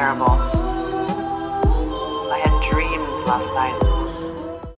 terrible. I had dreams last night.